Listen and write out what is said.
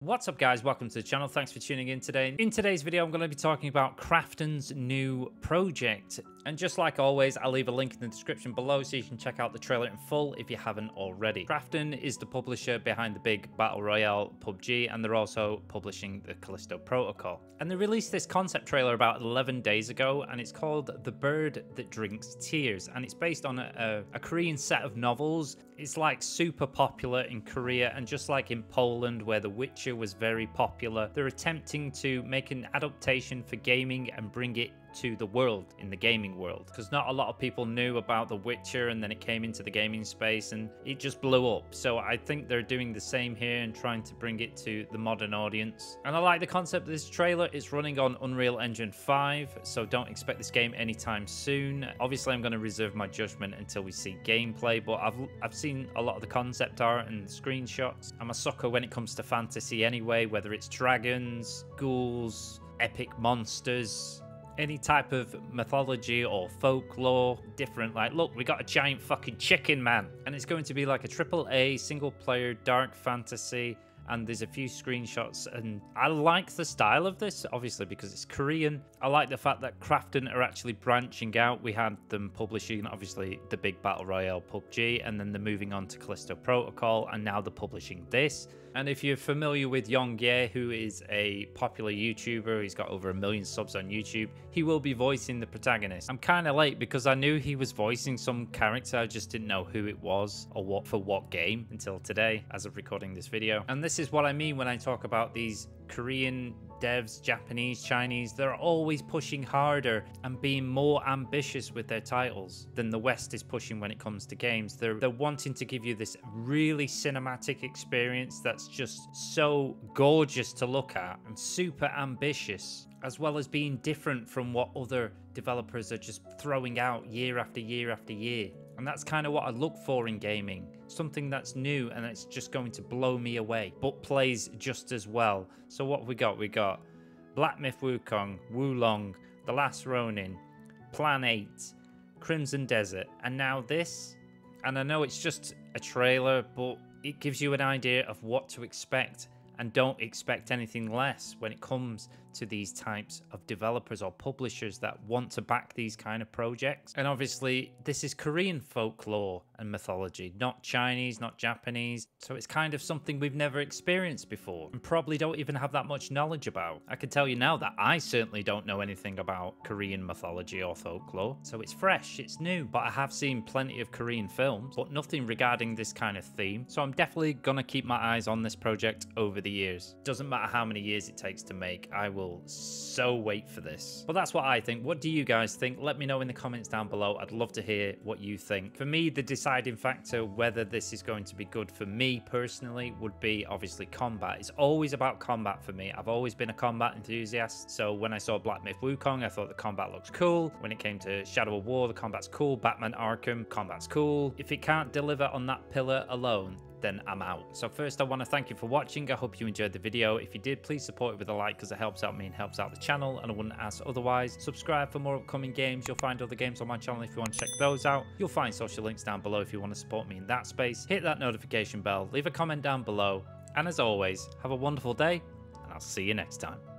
What's up guys, welcome to the channel, thanks for tuning in today. In today's video I'm going to be talking about Krafton's new project. And just like always, I'll leave a link in the description below so you can check out the trailer in full if you haven't already. Krafton is the publisher behind the big Battle Royale PUBG and they're also publishing the Callisto Protocol. And they released this concept trailer about 11 days ago and it's called The Bird That Drinks Tears and it's based on a, a, a Korean set of novels. It's like super popular in Korea and just like in Poland where The Witcher was very popular, they're attempting to make an adaptation for gaming and bring it to the world in the gaming world because not a lot of people knew about The Witcher and then it came into the gaming space and it just blew up. So I think they're doing the same here and trying to bring it to the modern audience. And I like the concept of this trailer. It's running on Unreal Engine 5, so don't expect this game anytime soon. Obviously, I'm going to reserve my judgment until we see gameplay, but I've I've seen a lot of the concept art and screenshots. I'm a sucker when it comes to fantasy anyway, whether it's dragons, ghouls, epic monsters, any type of mythology or folklore different like look we got a giant fucking chicken man. And it's going to be like a triple a single player dark fantasy and there's a few screenshots and I like the style of this obviously because it's Korean I like the fact that Krafton are actually branching out we had them publishing obviously the big battle royale PUBG and then they're moving on to Callisto Protocol and now they're publishing this and if you're familiar with Yong Ye, who is a popular YouTuber, he's got over a million subs on YouTube, he will be voicing the protagonist. I'm kind of late because I knew he was voicing some character, I just didn't know who it was or what for what game until today as of recording this video. And this is what I mean when I talk about these Korean devs, Japanese, Chinese, they're always pushing harder and being more ambitious with their titles than the West is pushing when it comes to games. They're, they're wanting to give you this really cinematic experience that's just so gorgeous to look at and super ambitious, as well as being different from what other developers are just throwing out year after year after year. And that's kind of what I look for in gaming. Something that's new and it's just going to blow me away, but plays just as well. So what we got? We got Black Myth Wukong, Wo The Last Ronin, Plan 8, Crimson Desert, and now this. And I know it's just a trailer, but it gives you an idea of what to expect and don't expect anything less when it comes to these types of developers or publishers that want to back these kind of projects. And obviously, this is Korean folklore and mythology, not Chinese, not Japanese. So it's kind of something we've never experienced before and probably don't even have that much knowledge about. I can tell you now that I certainly don't know anything about Korean mythology or folklore. So it's fresh, it's new, but I have seen plenty of Korean films, but nothing regarding this kind of theme. So I'm definitely gonna keep my eyes on this project over the years. Doesn't matter how many years it takes to make, I will will so wait for this. But that's what I think. What do you guys think? Let me know in the comments down below. I'd love to hear what you think. For me, the deciding factor whether this is going to be good for me personally would be obviously combat. It's always about combat for me. I've always been a combat enthusiast. So when I saw Black Myth Wukong, I thought the combat looks cool. When it came to Shadow of War, the combat's cool. Batman Arkham, combat's cool. If it can't deliver on that pillar alone, then I'm out. So first I want to thank you for watching. I hope you enjoyed the video. If you did, please support it with a like because it helps out me and helps out the channel and I wouldn't ask otherwise. Subscribe for more upcoming games. You'll find other games on my channel if you want to check those out. You'll find social links down below if you want to support me in that space. Hit that notification bell, leave a comment down below. And as always, have a wonderful day and I'll see you next time.